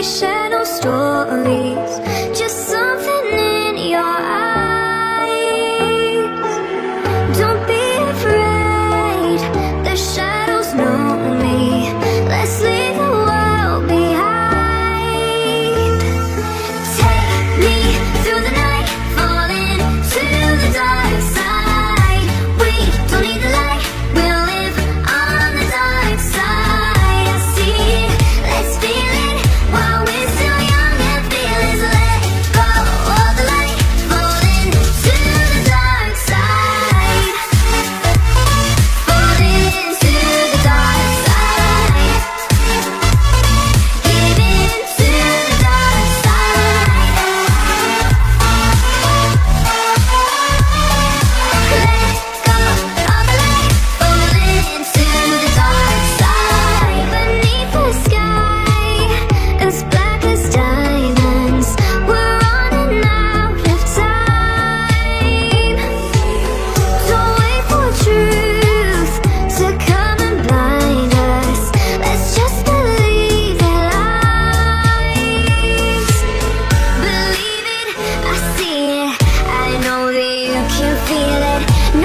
every shadow story.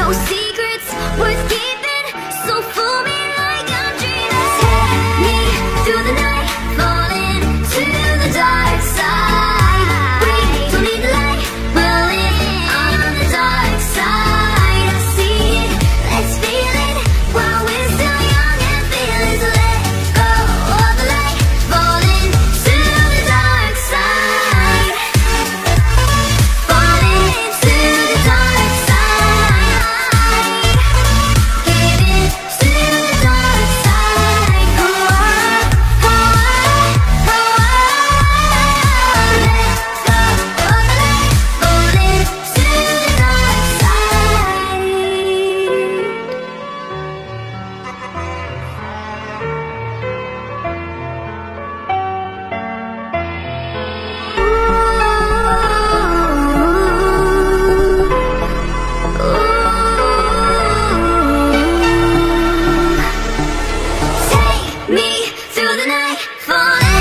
no see falling